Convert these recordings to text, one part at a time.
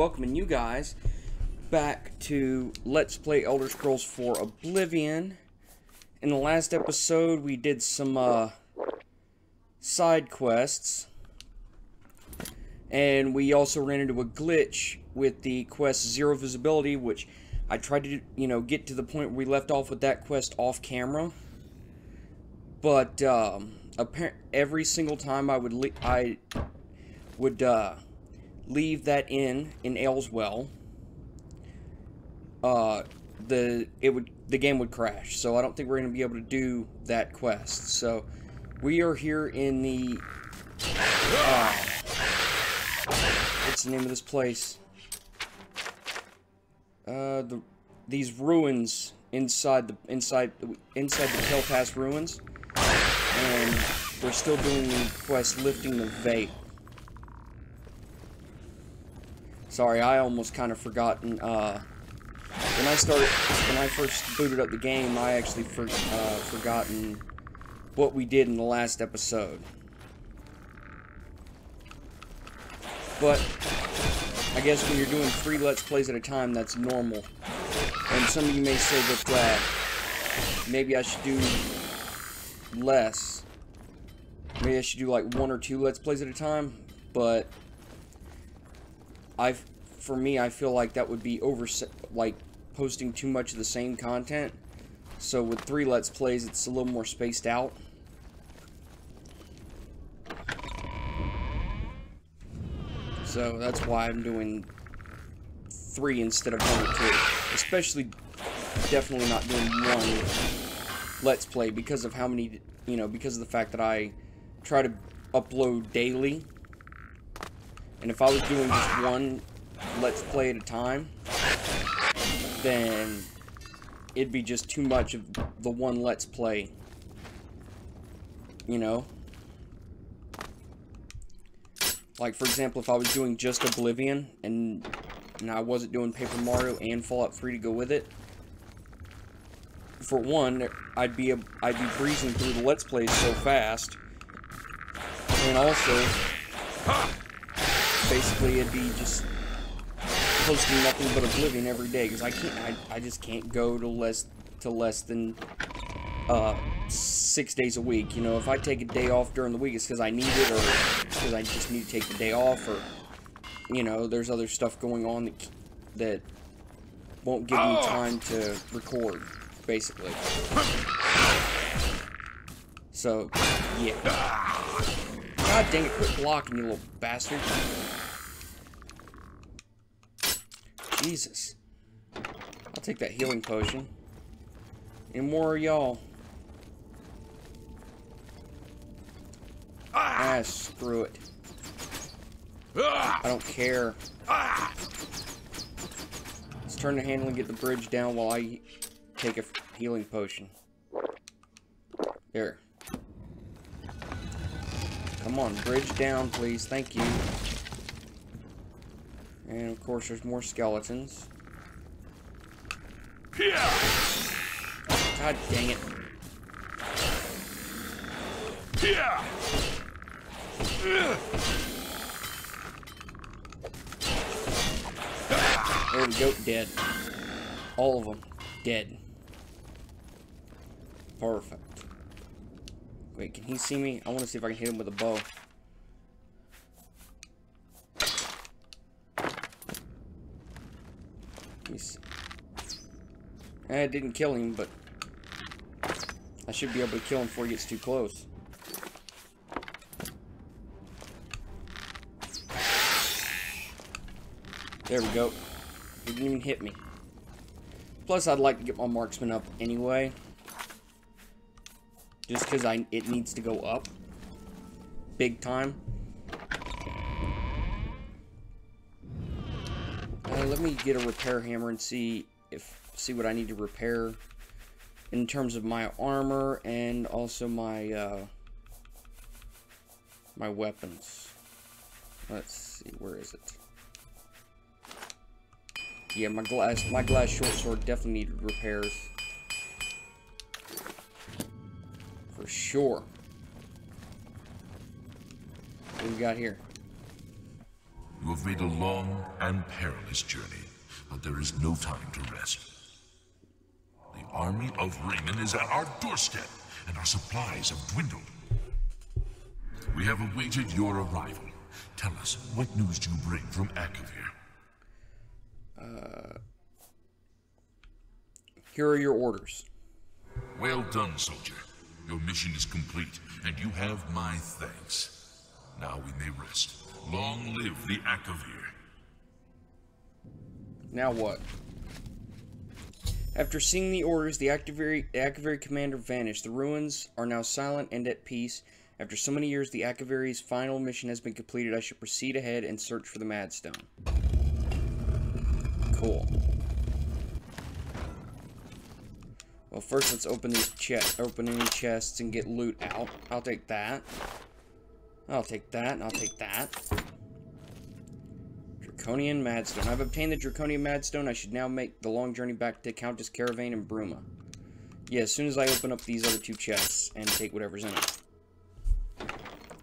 welcoming you guys back to Let's Play Elder Scrolls 4 Oblivion. In the last episode, we did some uh, side quests. And we also ran into a glitch with the quest Zero Visibility, which I tried to, you know, get to the point where we left off with that quest off camera. But, um, every single time I would, I would, uh, leave that in in Aleswell, uh, the it would the game would crash. So I don't think we're going to be able to do that quest. So we are here in the uh, what's the name of this place? Uh, the these ruins inside the inside the inside the Kelpas ruins, and we're still doing the quest lifting the vale. Sorry, I almost kind of forgotten, uh, when I started, when I first booted up the game, I actually for, uh, forgotten what we did in the last episode. But, I guess when you're doing three Let's Plays at a time, that's normal. And some of you may say that, uh, maybe I should do less. Maybe I should do like one or two Let's Plays at a time, but I, for me, I feel like that would be over, like, posting too much of the same content. So with three Let's Plays, it's a little more spaced out. So that's why I'm doing three instead of one or two. Especially, definitely not doing one Let's Play because of how many, you know, because of the fact that I try to upload daily and if I was doing just one Let's Play at a time, then it'd be just too much of the one Let's Play. You know? Like, for example, if I was doing just Oblivion, and, and I wasn't doing Paper Mario and Fallout 3 to go with it, for one, I'd be a, I'd be breezing through the Let's Plays so fast, and also, basically it'd be just posting nothing but Oblivion every day because I can't I, I just can't go to less to less than uh, six days a week. You know, if I take a day off during the week, it's because I need it or because I just need to take the day off or you know, there's other stuff going on that that won't give me time to record, basically. So, yeah. God dang it, quit blocking, you little bastard. Jesus. I'll take that healing potion. And more y'all. Ah, screw it. I don't care. Let's turn the handle and get the bridge down while I take a healing potion. There. Come on, bridge down, please. Thank you. And of course, there's more skeletons. God dang it. There we go, dead. All of them, dead. Perfect. Wait, can he see me? I want to see if I can hit him with a bow. He's... Eh, it didn't kill him, but... I should be able to kill him before he gets too close. There we go. He didn't even hit me. Plus, I'd like to get my marksman up anyway. Just because I it needs to go up. Big time. Let me get a repair hammer and see if see what I need to repair in terms of my armor and also my uh, my weapons. Let's see, where is it? Yeah, my glass my glass short sword definitely needed repairs. For sure. What we got here? You have made a long and perilous journey, but there is no time to rest. The army of Reman is at our doorstep, and our supplies have dwindled. We have awaited your arrival. Tell us, what news do you bring from Akavir? Uh, here are your orders. Well done, soldier. Your mission is complete, and you have my thanks. Now we may rest. Long live the Akavir. Now what? After seeing the orders, the Akaviri, commander vanished. The ruins are now silent and at peace. After so many years, the Akaviri's final mission has been completed. I should proceed ahead and search for the Madstone. Cool. Well, first let's open these chest, open any chests and get loot out. I'll take that. I'll take that, I'll take that. Draconian Madstone. I've obtained the Draconian Madstone. I should now make the long journey back to Countess Carvain and Bruma. Yeah, as soon as I open up these other two chests and take whatever's in it.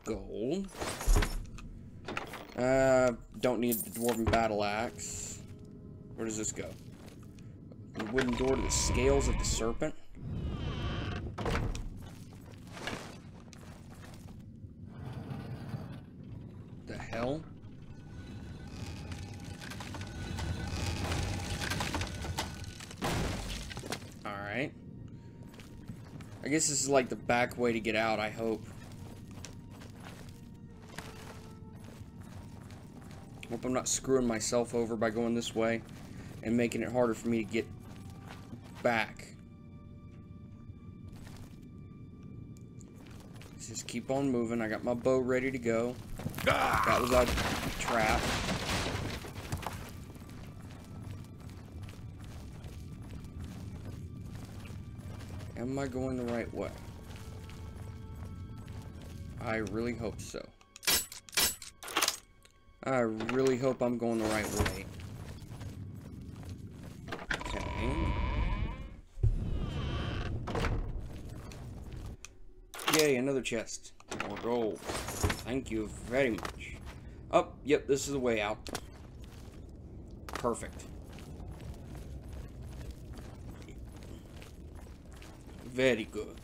Gold. Uh, don't need the Dwarven Battle Axe. Where does this go? The wooden door to the scales of the serpent. The Alright. I guess this is like the back way to get out, I hope. Hope I'm not screwing myself over by going this way and making it harder for me to get back. Let's just keep on moving. I got my bow ready to go. That was a trap. Am I going the right way? I really hope so. I really hope I'm going the right way. Okay. Yay, another chest. More gold. Thank you very much. Oh, yep, this is the way out. Perfect. Very good.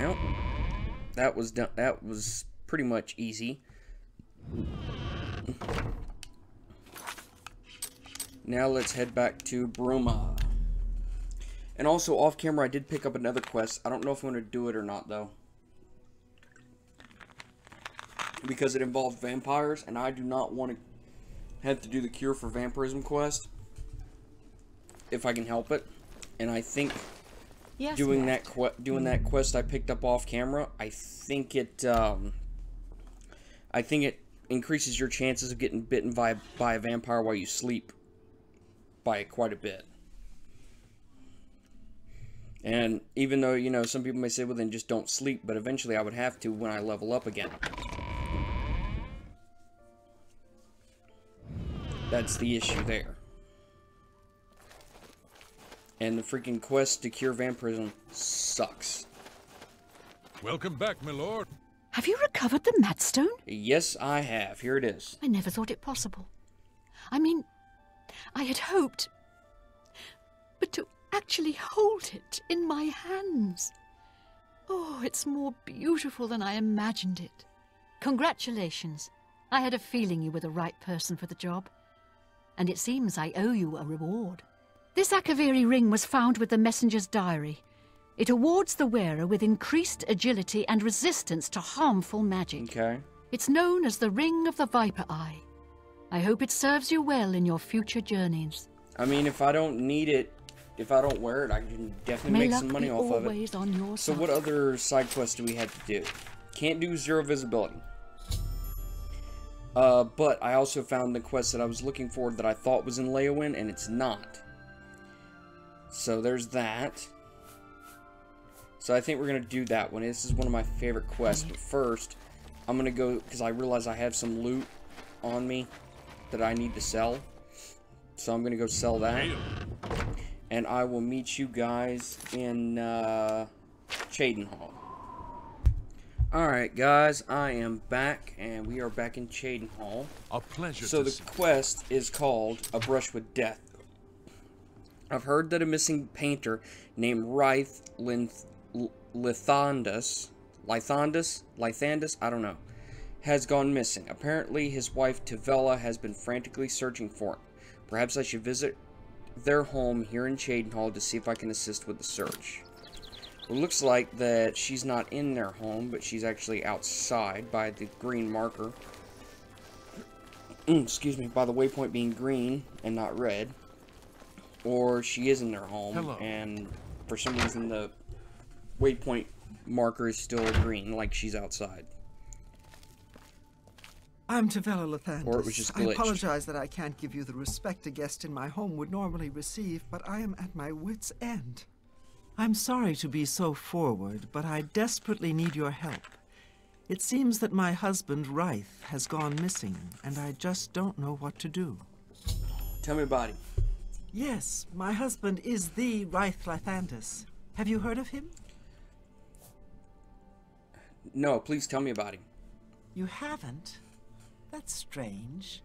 Now, That was done. That was pretty much easy. Now let's head back to Bruma. And also, off camera, I did pick up another quest. I don't know if I'm going to do it or not, though. Because it involves vampires, and I do not want to have to do the Cure for Vampirism quest. If I can help it. And I think yes, doing that doing that quest I picked up off camera, I think it um, I think it increases your chances of getting bitten by, by a vampire while you sleep by quite a bit. And even though, you know, some people may say, well, then just don't sleep, but eventually I would have to when I level up again. That's the issue there. And the freaking quest to cure vampirism sucks. Welcome back, my lord. Have you recovered the Madstone? Yes, I have. Here it is. I never thought it possible. I mean, I had hoped. But to actually hold it in my hands. Oh, it's more beautiful than I imagined it. Congratulations. I had a feeling you were the right person for the job. And it seems I owe you a reward. This Akaviri ring was found with the messenger's diary. It awards the wearer with increased agility and resistance to harmful magic. Okay. It's known as the Ring of the Viper Eye. I hope it serves you well in your future journeys. I mean, if I don't need it, if I don't wear it, I can definitely May make some money off of it. On your so what other side quests do we have to do? Can't do zero visibility. Uh, but I also found the quest that I was looking for that I thought was in Leyawiin, and it's not. So there's that. So I think we're going to do that one. This is one of my favorite quests. But first, I'm going to go, because I realize I have some loot on me that I need to sell. So I'm going to go sell that. And I will meet you guys in uh, Cheydinhal. Alright, guys, I am back, and we are back in Cheydinhal. A pleasure So the quest is called A Brush with Death. I've heard that a missing painter named Rythe Linth- L- Lithandus, Lithandus, Lithandus, I don't know, has gone missing. Apparently, his wife Tivela has been frantically searching for him. Perhaps I should visit their home here in Cheydinhal to see if I can assist with the search. It looks like that she's not in their home, but she's actually outside by the green marker. Mm, excuse me, by the waypoint being green and not red. Or she is in their home, Hello. and for some reason the waypoint marker is still green, like she's outside. I'm Tivela Lythandas. Or it was just I apologize that I can't give you the respect a guest in my home would normally receive, but I am at my wit's end. I'm sorry to be so forward, but I desperately need your help. It seems that my husband, Rythe, has gone missing, and I just don't know what to do. Tell me about him. Yes, my husband is the Rythe Lythandas. Have you heard of him? No, please tell me about him. You haven't? That's strange.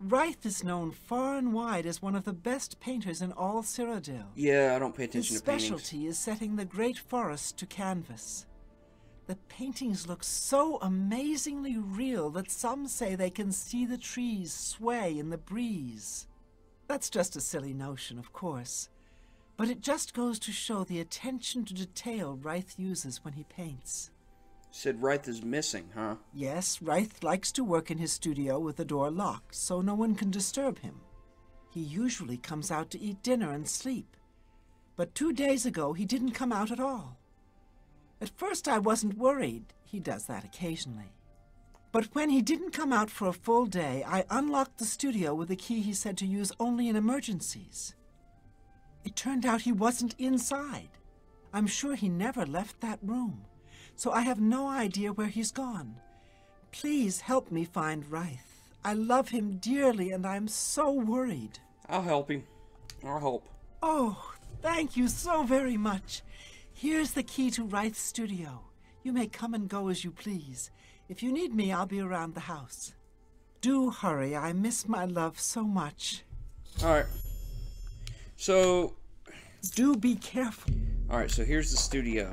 Rythe is known far and wide as one of the best painters in all Cyrodiil. Yeah, I don't pay His attention to paintings. His specialty is setting the great forest to canvas. The paintings look so amazingly real that some say they can see the trees sway in the breeze. That's just a silly notion, of course. But it just goes to show the attention to detail Rythe uses when he paints. Said Rythe is missing, huh? Yes, Rythe likes to work in his studio with the door locked, so no one can disturb him. He usually comes out to eat dinner and sleep. But two days ago, he didn't come out at all. At first, I wasn't worried. He does that occasionally. But when he didn't come out for a full day, I unlocked the studio with a key he said to use only in emergencies. It turned out he wasn't inside. I'm sure he never left that room. So I have no idea where he's gone. Please help me find Rythe. I love him dearly and I'm so worried. I'll help him. I'll help. Oh, thank you so very much. Here's the key to Rythe's studio. You may come and go as you please. If you need me, I'll be around the house. Do hurry. I miss my love so much. Alright. So, Do be careful. alright, so here's the studio.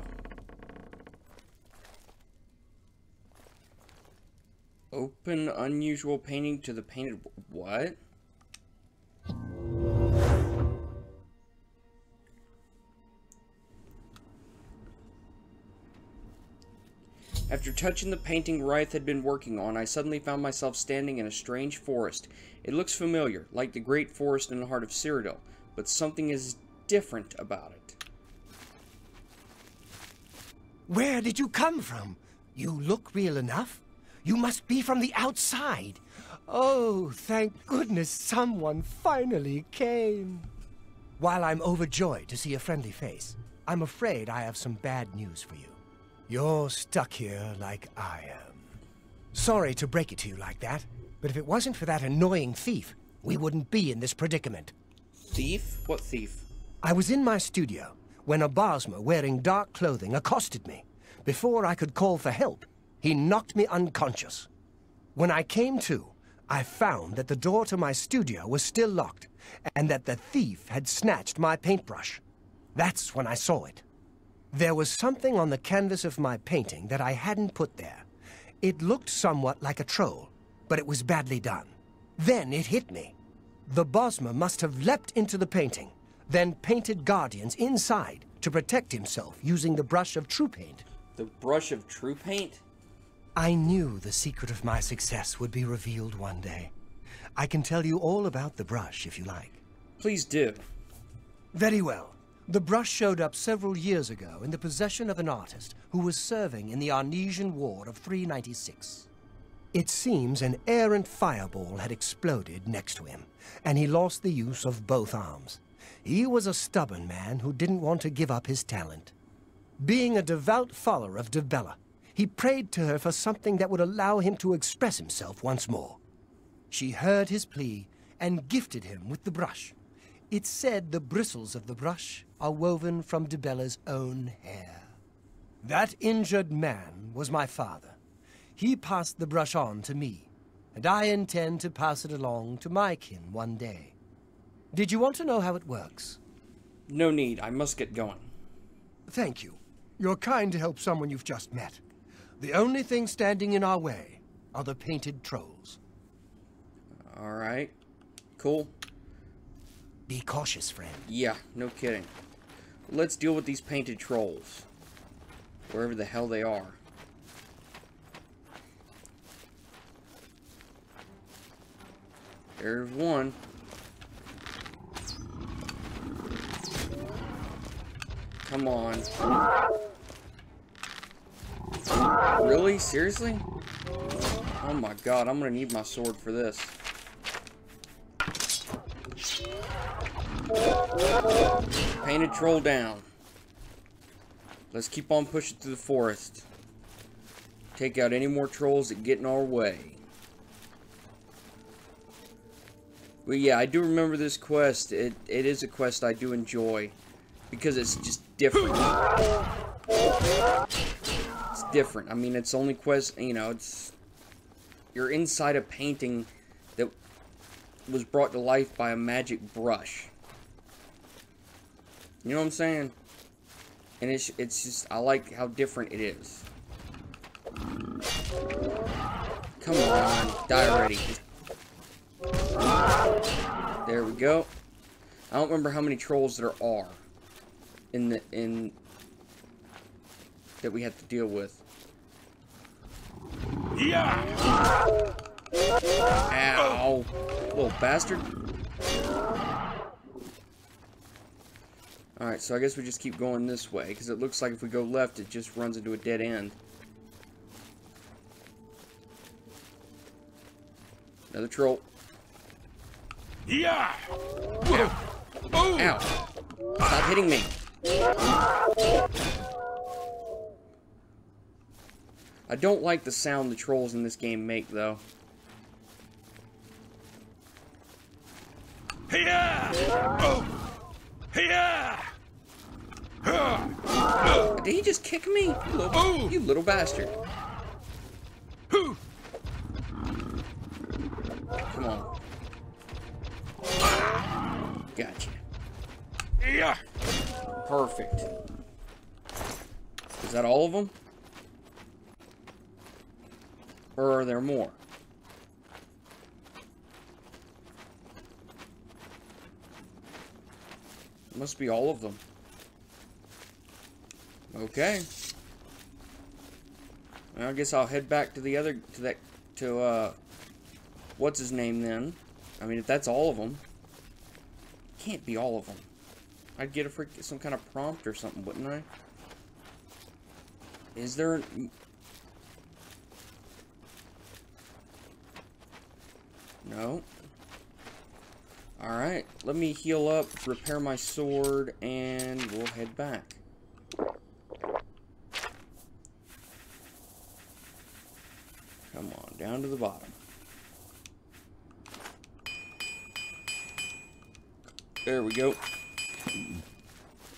Open unusual painting to the painted. What? After touching the painting Rythe had been working on, I suddenly found myself standing in a strange forest. It looks familiar, like the great forest in the heart of Cyrodiil, but something is different about it. Where did you come from? You look real enough. You must be from the outside. Oh, thank goodness someone finally came. While I'm overjoyed to see a friendly face, I'm afraid I have some bad news for you. You're stuck here like I am. Sorry to break it to you like that, but if it wasn't for that annoying thief, we wouldn't be in this predicament. Thief? What thief? I was in my studio when a Bosmer wearing dark clothing accosted me. Before I could call for help, he knocked me unconscious. When I came to, I found that the door to my studio was still locked and that the thief had snatched my paintbrush. That's when I saw it. There was something on the canvas of my painting that I hadn't put there. It looked somewhat like a troll, but it was badly done. Then it hit me. The Bosmer must have leapt into the painting, then painted guardians inside to protect himself using the brush of true paint. The brush of true paint? I knew the secret of my success would be revealed one day. I can tell you all about the brush if you like. Please do. Very well. The brush showed up several years ago in the possession of an artist who was serving in the Arnesian War of 396. It seems an errant fireball had exploded next to him, and he lost the use of both arms. He was a stubborn man who didn't want to give up his talent. Being a devout follower of Dibella, he prayed to her for something that would allow him to express himself once more. She heard his plea and gifted him with the brush. It's said the bristles of the brush are woven from Dibella's own hair. That injured man was my father. He passed the brush on to me, and I intend to pass it along to my kin one day. Did you want to know how it works? No need. I must get going. Thank you. You're kind to help someone you've just met. The only thing standing in our way are the painted trolls. All right. Cool. Be cautious, friend. Yeah, no kidding. Let's deal with these painted trolls. Wherever the hell they are. There's one. Come on. Really? Seriously? Oh my god, I'm gonna need my sword for this. Painted troll down. Let's keep on pushing through the forest. Take out any more trolls that get in our way. But yeah, I do remember this quest. It, it is a quest I do enjoy. Because it's just different. Different. I mean, it's only quest, you know, it's... You're inside a painting that was brought to life by a magic brush. You know what I'm saying? And it's, it's just, I like how different it is. Come on, die already. There we go. I don't remember how many trolls there are in the in that we have to deal with. Yeah! Ow! Little bastard. Alright, so I guess we just keep going this way, because it looks like if we go left, it just runs into a dead end. Another troll. Yeah! Ow! Ow! Stop hitting me! I don't like the sound the trolls in this game make, though. Did he just kick me? You little, you little bastard. Come on. Gotcha. Yeah! Perfect. Is that all of them? Or are there more? Must be all of them. Okay. Well, I guess I'll head back to the other to that to uh what's his name then? I mean, if that's all of them, can't be all of them. I'd get a freak some kind of prompt or something, wouldn't I? Is there No. Alright, let me heal up, repair my sword, and we'll head back. Come on, down to the bottom. There we go.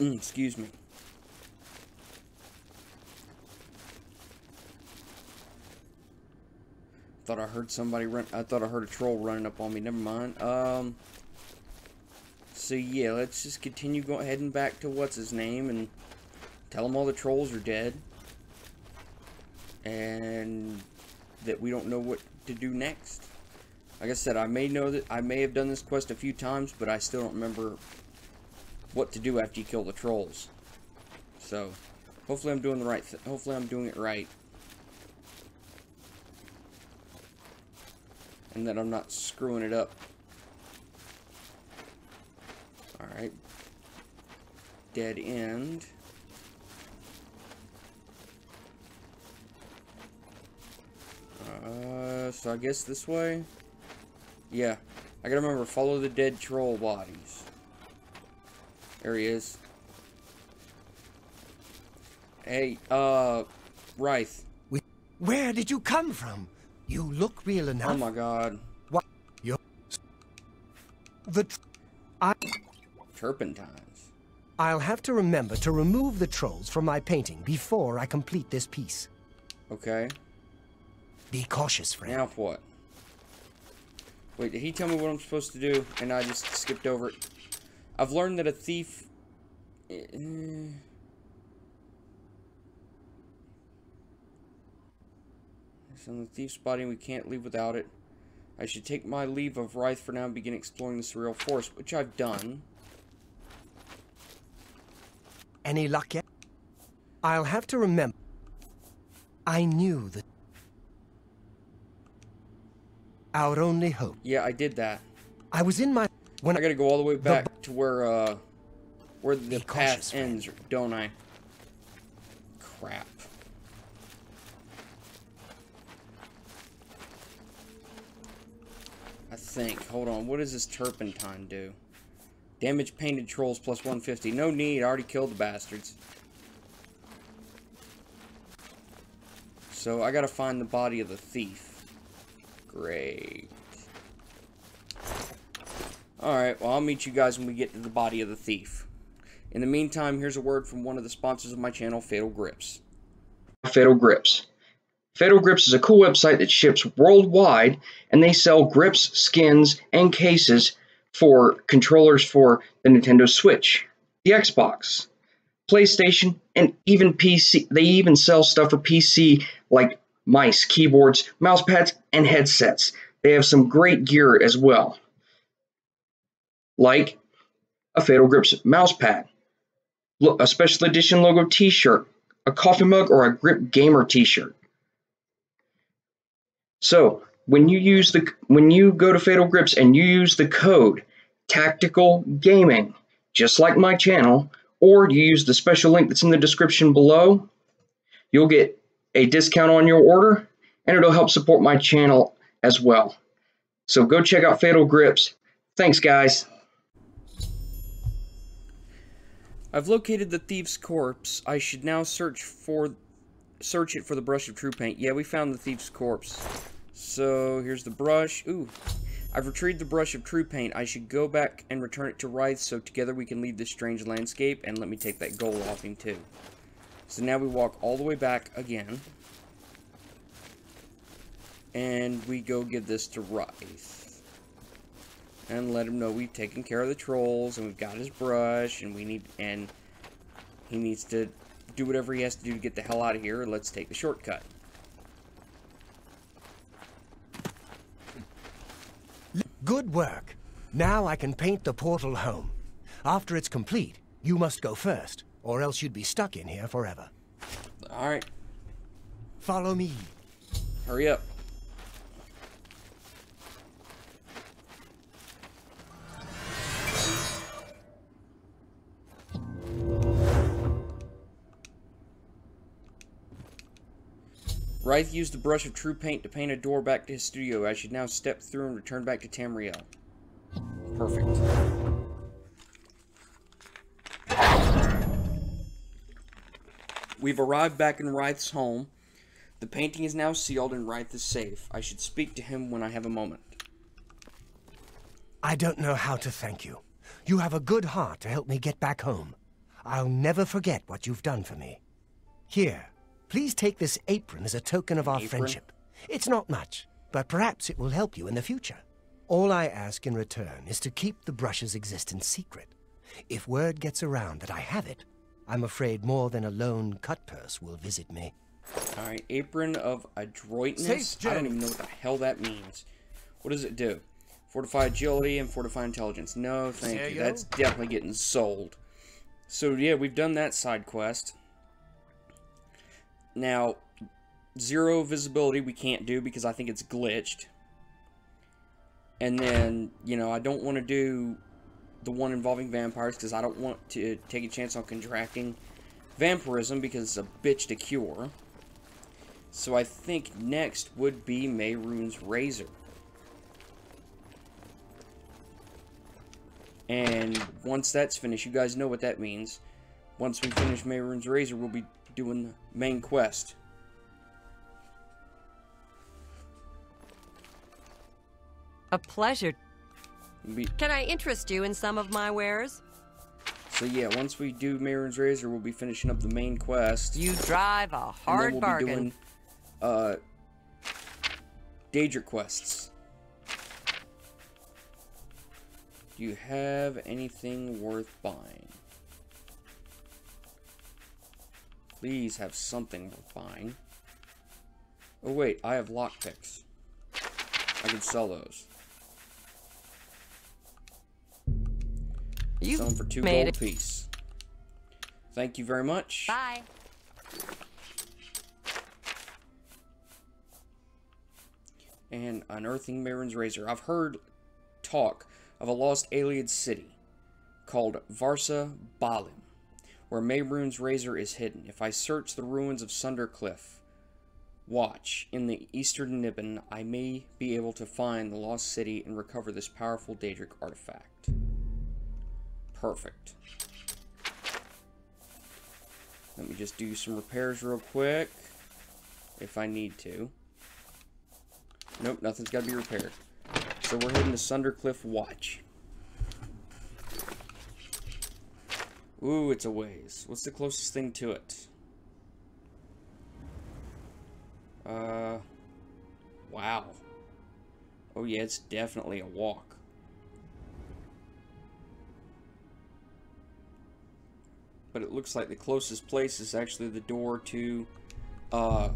Mm, excuse me. I thought I heard somebody run. I thought I heard a troll running up on me. Never mind. Um. So yeah, let's just continue going heading back to what's his name and tell him all the trolls are dead and that we don't know what to do next. Like I said, I may know that I may have done this quest a few times, but I still don't remember what to do after you kill the trolls. So, hopefully I'm doing the right hopefully I'm doing it right. And that I'm not screwing it up. Alright. Dead end. Uh, so I guess this way? Yeah. I gotta remember, follow the dead troll bodies. There he is. Hey, uh, Rythe. Where did you come from? You look real oh enough. Oh my god. What? You're... The... Tr I... Turpentines. I'll have to remember to remove the trolls from my painting before I complete this piece. Okay. Be cautious, friend. Now what? Wait, did he tell me what I'm supposed to do? And I just skipped over it. I've learned that a thief... Eh, on the thief's body we can't leave without it. I should take my leave of Rythe for now and begin exploring the surreal forest, which I've done. Any luck yet? I'll have to remember. I knew that. Our only hope. Yeah, I did that. I was in my. When I gotta go all the way back to where, uh, where the Be path cautious, friend. ends, don't I? Crap. I think. Hold on. What does this turpentine do? Damage painted trolls plus 150. No need. I already killed the bastards. So I gotta find the body of the thief. Great. Alright, well, I'll meet you guys when we get to the body of the thief. In the meantime, here's a word from one of the sponsors of my channel, Fatal Grips. Fatal Grips. Fatal Grips is a cool website that ships worldwide, and they sell grips, skins, and cases for controllers for the Nintendo Switch, the Xbox, PlayStation, and even PC. They even sell stuff for PC like mice, keyboards, mouse pads, and headsets. They have some great gear as well like a Fatal Grips mouse pad, a special edition logo t-shirt, a coffee mug, or a Grip Gamer t-shirt. So, when you use the when you go to Fatal Grips and you use the code Taktikal Gaming, just like my channel, or you use the special link that's in the description below, you'll get a discount on your order and it'll help support my channel as well. So go check out Fatal Grips. Thanks guys. I've located the thief's corpse. I should now search for search it for the brush of true paint. Yeah, we found the thief's corpse. So here's the brush. Ooh. I've retrieved the brush of true paint. I should go back and return it to Rythe so together we can leave this strange landscape and let me take that goal off him too. So now we walk all the way back again. And we go give this to Rythe and let him know we've taken care of the trolls and we've got his brush and we need and he needs to do whatever he has to do to get the hell out of here. Let's take the shortcut. Good work. Now I can paint the portal home. After it's complete, you must go first, or else you'd be stuck in here forever. All right, Follow me. hurry up. Rythe used the brush of true paint to paint a door back to his studio. I should now step through and return back to Tamriel. Perfect. We've arrived back in Rythe's home. The painting is now sealed and Rythe is safe. I should speak to him when I have a moment. I don't know how to thank you. You have a good heart to help me get back home. I'll never forget what you've done for me. Here, please take this apron as a token of our Apron? friendship. It's not much, but perhaps it will help you in the future. All I ask in return is to keep the brush's existence secret. If word gets around that I have it, I'm afraid more than a lone cut purse will visit me. Alright, apron of adroitness. I don't even know what the hell that means. What does it do? Fortify agility and fortify intelligence. No, thank There you. you That's definitely getting sold. So yeah, we've done that side quest. Now, zero visibility we can't do because I think it's glitched. And then, you know, I don't want to do the one involving vampires because I don't want to take a chance on contracting vampirism because it's a bitch to cure. So I think next would be Mehrunes Razor. And once that's finished, you guys know what that means. Once we finish Mehrunes Razor, we'll be doing the main quest. A pleasure. Be- Can I interest you in some of my wares? so yeah, once we do Mehrunes Razor, we'll be finishing up the main quest. You drive a hard we'll bargain. be doing Uh, Daedric quests. Do you have anything worth buying? Please have something worth buying. Oh wait, I have lockpicks. I can sell those. You Sell them for two made gold it. piece. Thank you very much. Bye. and unearthing Mehrunes Razor. I've heard talk of a lost alien city called Varsa Balim, where Mehrunes razor is hidden. If I search the ruins of Sundercliff Watch in the eastern Niben, I may be able to find the lost city and recover this powerful Daedric artifact. Perfect. Let me just do some repairs real quick, if I need to. Nope, nothing's got to be repaired. So we're heading to Sundercliff Watch. Ooh, it's a ways. What's the closest thing to it? Uh, wow. Oh yeah, it's definitely a walk. But it looks like the closest place is actually the door to, uh,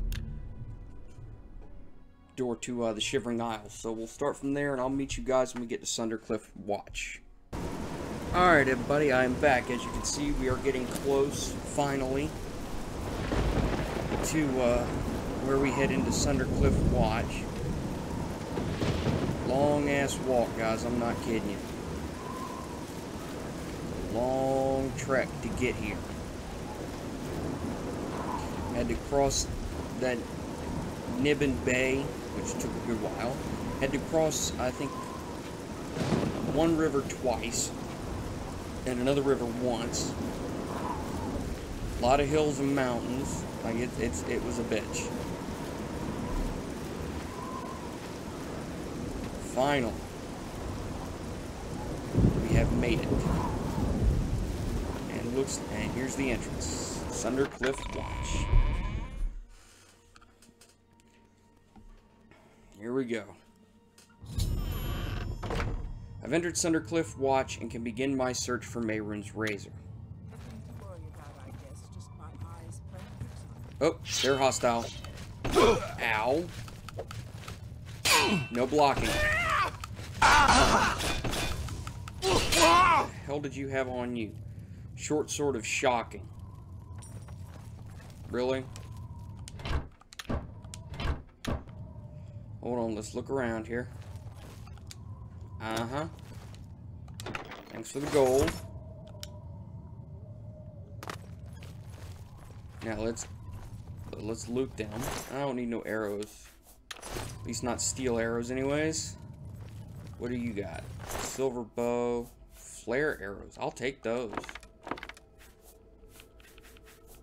door to uh, the Shivering Isles. So we'll start from there, and I'll meet you guys when we get to Sundercliff Watch. Alright, everybody, I'm back. As you can see, we are getting close, finally, to uh, where we head into Sundercliff Watch. Long ass walk, guys, I'm not kidding you. Long trek to get here. Had to cross that Niben Bay, which took a good while. Had to cross, I think, one river twice, and another river once. A lot of hills and mountains. Like it, it's it was a bitch. Finally, we have made it. And looks and here's the entrance. Sundercliff Watch. Here we go. I've entered Sundercliff Watch and can begin my search for Mehrunes razor. Oh, they're hostile. Ow. No blocking. What the hell did you have on you? Short sword of shocking. Really? Hold on, let's look around here. Uh-huh. Thanks for the gold. Now let's let's loot them. I don't need no arrows. At least not steel arrows anyways. What do you got? Silver bow, flare arrows. I'll take those.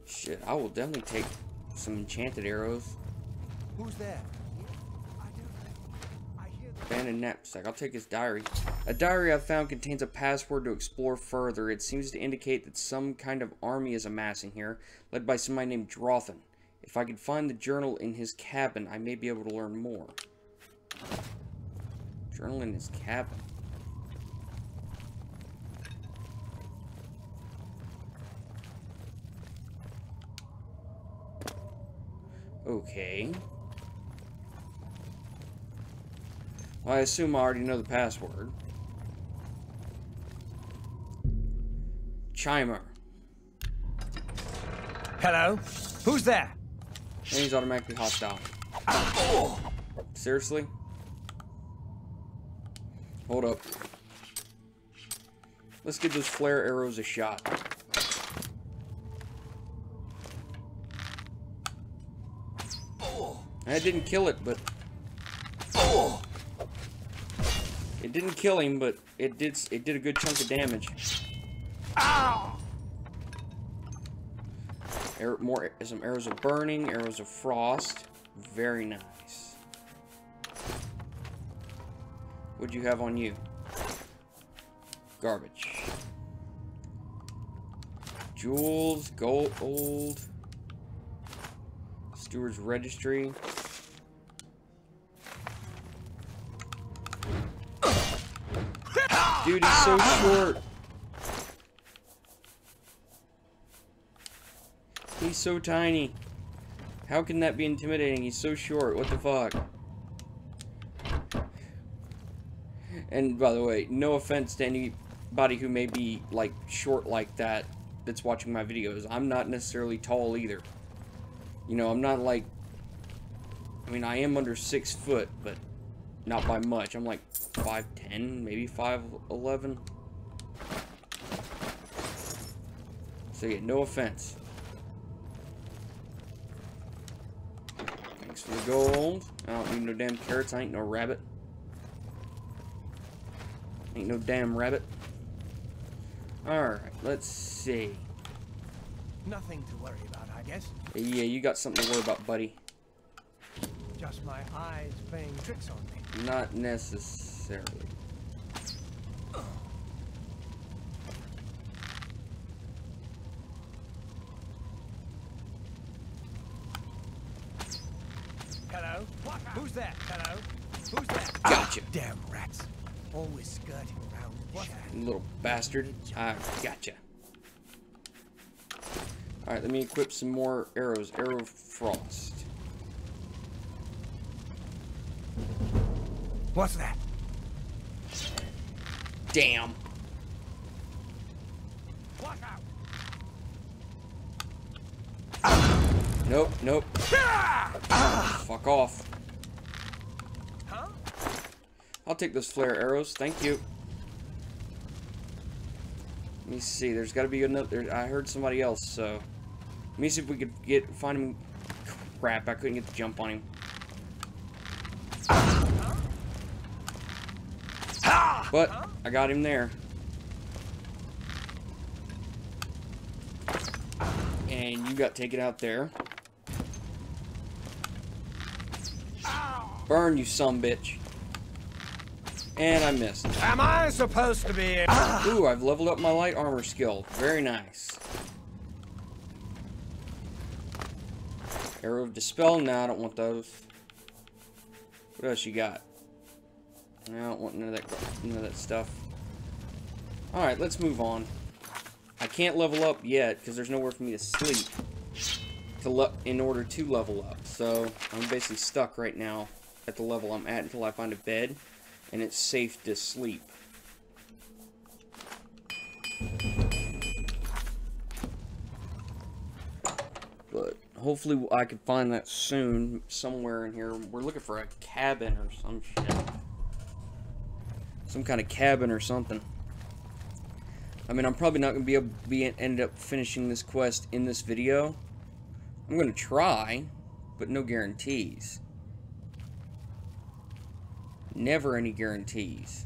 Shit, I will definitely take some enchanted arrows. Who's there? Abandoned knapsack. I'll take his diary. A diary I've found contains a password to explore further. It seems to indicate that some kind of army is amassing here, led by somebody named Drothan. If I could find the journal in his cabin, I may be able to learn more. Journal in his cabin. Okay. Well, I assume I already know the password. Chimer. Hello? Who's there? And he's automatically hostile. Seriously? Hold up. Let's give those flare arrows a shot. I didn't kill it, but... It didn't kill him, but it did it did a good chunk of damage. Arrow, more some arrows of burning, arrows of frost. Very nice. What'd you have on you? Garbage. Jewels, gold, old. Steward's Registry. Dude, he's so short. He's so tiny. How can that be intimidating? He's so short. What the fuck? And by the way, no offense to anybody who may be like short like that that's watching my videos. I'm not necessarily tall either. You know, I'm not like I mean, I am under 6 foot, but not by much. I'm like 5'10", maybe 5'11". So yeah, no offense. Thanks for the gold. I don't need no damn carrots. I ain't no rabbit. Ain't no damn rabbit. Alright, let's see. Nothing to worry about, I guess. Yeah, you got something to worry about, buddy. Just my eyes playing tricks on me. Not necessarily. Hello? Who's that? Hello? Who's that? Gotcha. Ah, damn rats. Always skirting around the. Little bastard. I gotcha. Alright, let me equip some more arrows. Arrow Frost. What's that? Damn. Watch out! Nope, nope. Fuck off. Huh? I'll take those flare arrows. Thank you. Let me see. There's got to be another. I heard somebody else. So let me see if we could get find him. Crap! I couldn't get the jump on him. But I got him there. And you got taken out there. Burn, you some bitch. And I missed. Am I supposed to be... Ooh, I've leveled up my light armor skill. Very nice. Arrow of Dispel? No, I don't want those. What else you got? I don't want none of that, none of that stuff. Alright, let's move on. I can't level up yet, because there's nowhere for me to sleep to in order to level up. So, I'm basically stuck right now at the level I'm at until I find a bed, and it's safe to sleep. But hopefully I can find that soon somewhere in here. We're looking for a cabin or some shit. Some kind of cabin or something. I mean, I'm probably not going to be able to be end up finishing this quest in this video. I'm going to try, but no guarantees. Never any guarantees.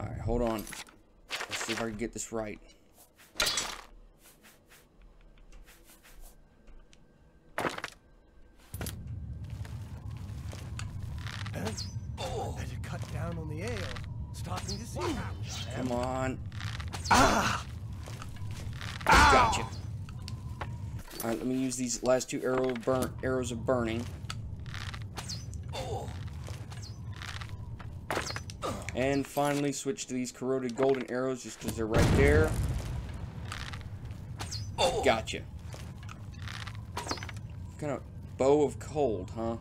Alright, hold on. Let's see if I can get this right. Better cut down on the ale. Starting to see. Come on. Ah! Gotcha. Alright, let me use these last two arrow burn arrows of burning. And finally switch to these corroded golden arrows just because they're right there. Gotcha. Kind of bow of cold, huh?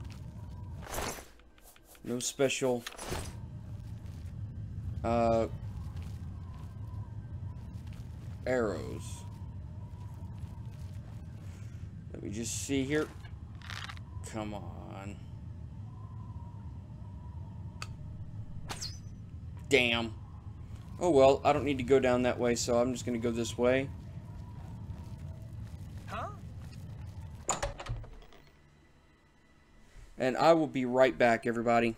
No special uh, arrows. Me just see here. Come on. Damn. Oh well, I don't need to go down that way, so I'm just to go this way. Huh? And I will be right back, everybody.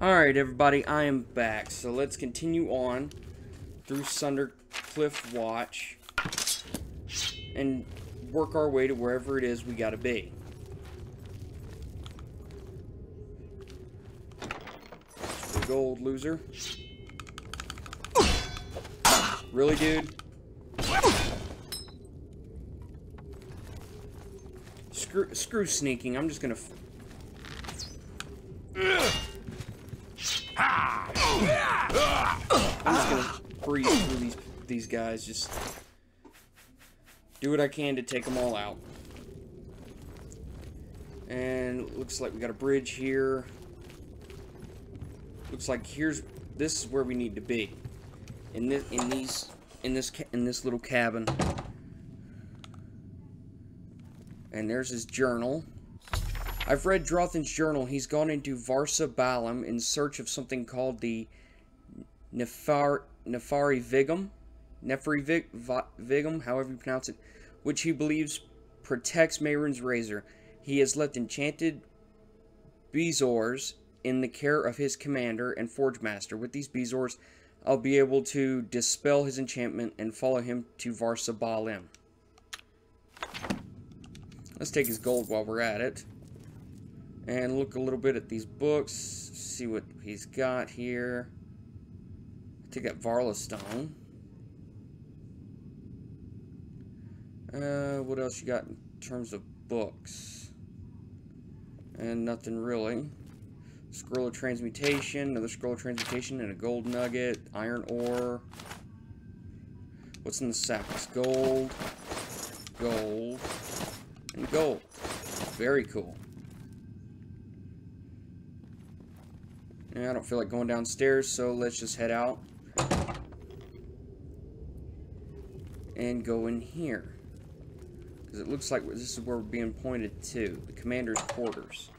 Alright, everybody, I am back. So let's continue on through Sundercliff Watch and work our way to wherever it is we gotta be. Big old loser. Really, dude? Screw, screw sneaking. I'm just gonna. I'm just gonna breeze through these these guys. Just do what I can to take them all out. And looks like we got a bridge here. Looks like here's this is where we need to be. In this in these in this in this little cabin. And there's his journal. I've read Drothin's journal. He's gone into Varsa Balam in search of something called the Nefar Nefari Vigum, Nefari Vig, Vigum, however you pronounce it, which he believes protects Mehrunes razor. He has left enchanted Bezoars in the care of his commander and forge master. With these Bezoars, I'll be able to dispel his enchantment and follow him to Varsa Balim. Let's take his gold while we're at it. And look a little bit at these books. See what he's got here. Take that Varla stone. Uh, what else you got in terms of books? And nothing really. Scroll of Transmutation, another Scroll of Transmutation, and a Gold Nugget, Iron Ore. What's in the sack? It's gold, gold, and gold. Very cool. I don't feel like going downstairs, so let's just head out. And go in here. Because it looks like this is where we're being pointed to. The commander's quarters.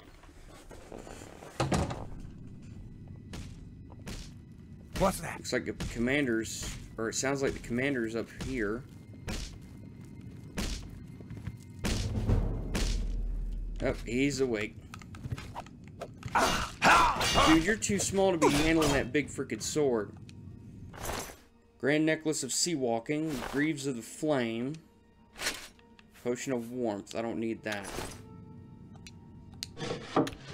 What's that? Looks like the commander's, or it sounds like the commander's up here. Oh, he's awake. Dude, you're too small to be handling that big freaking sword. Grand Necklace of Sea Walking, Greaves of the Flame, Potion of Warmth. I don't need that.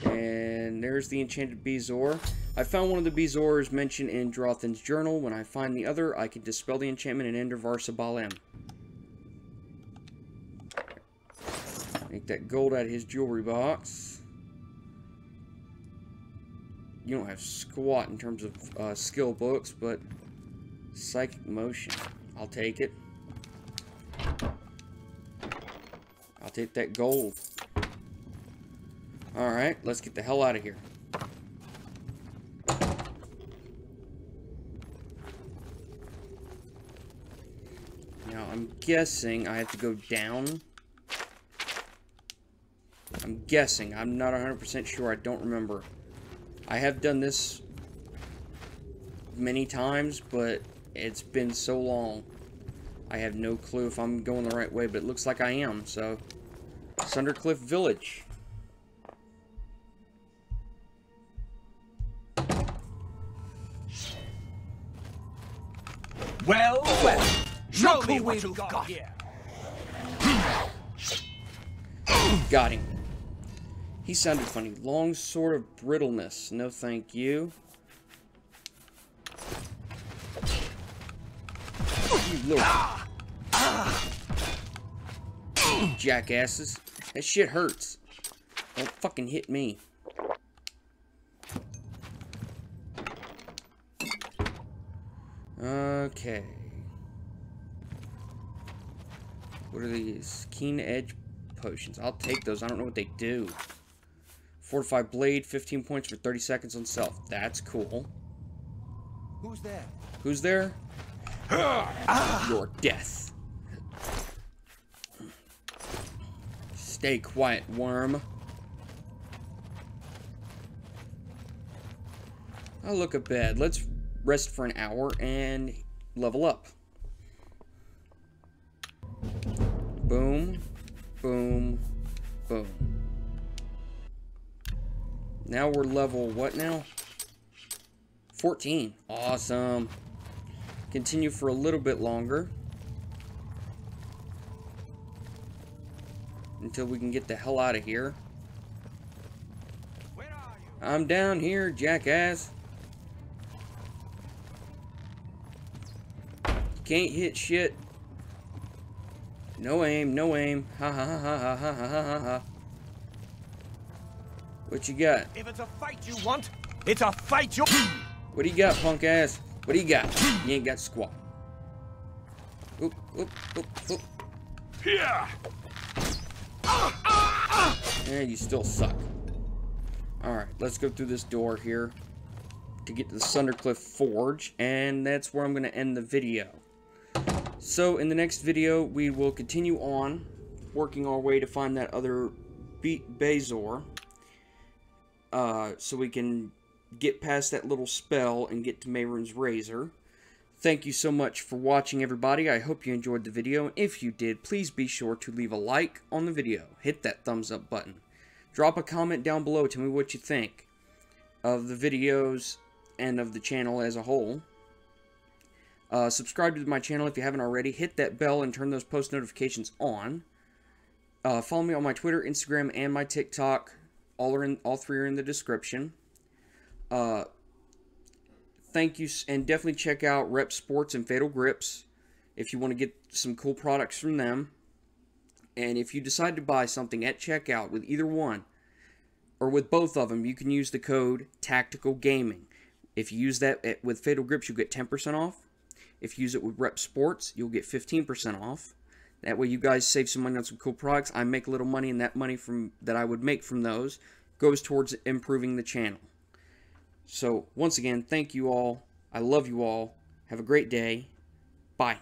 And there's the Enchanted Bezoar. I found one of the Bezoars mentioned in Drothin's journal. When I find the other, I can dispel the enchantment and enter Varsa Balim. Make that gold out of his jewelry box. You don't have squat in terms of uh, skill books, but psychic motion. I'll take it. I'll take that gold. Alright, let's get the hell out of here. Now, I'm guessing I have to go down. I'm guessing. I'm not 100% sure. I don't remember. I have done this many times, but it's been so long. I have no clue if I'm going the right way, but it looks like I am, so... Sundercliff Village. Well, well. Show me what you've got here. Got him. He sounded funny. Long sword of brittleness. No thank you. You little... Ah! Jackasses. That shit hurts. Don't fucking hit me. Okay. What are these? Keen edge potions. I'll take those. I don't know what they do. Fortified blade, 15 points for 30 seconds on self. That's cool. Who's there? Who's there? Your death. Stay quiet, worm. I'll look at bed. Let's rest for an hour and level up. Boom, boom, boom. Now we're level what now? 14. Awesome. Continue for a little bit longer. until we can get the hell out of here. I'm down here, jackass. Can't hit shit. No aim, no aim. Ha ha ha ha ha ha ha ha. ha. What you got? If it's a fight you want, it's a fight you. What do you got, punk ass? What do you got? You ain't got squat. Oop, oop, oop, oop. Yeah! And you still suck. Alright, let's go through this door here to get to the Sundercliff Forge, and that's where I'm going to end the video. So, in the next video, we will continue on working our way to find that other Be Bezoar, uh, so we can get past that little spell and get to Mehrunes Razor. Thank you so much for watching, everybody. I hope you enjoyed the video. If you did, please be sure to leave a like on the video. Hit that thumbs up button. Drop a comment down below. Tell me what you think of the videos and of the channel as a whole. Uh, subscribe to my channel if you haven't already. Hit that bell and turn those post notifications on. Uh, follow me on my Twitter, Instagram, and my TikTok. All are in, all three are in the description. Uh, thank you, and definitely check out Repp Sports and Fatal Grips if you want to get some cool products from them. And if you decide to buy something at checkout with either one, or with both of them, you can use the code Taktikal Gaming. If you use that at, with Fatal Grips, you'll get 10% off. If you use it with Repp Sports, you'll get 15% off. That way, you guys save some money on some cool products. I make a little money, and that money from that I would make from those goes towards improving the channel. So, once again, thank you all. I love you all. Have a great day. Bye.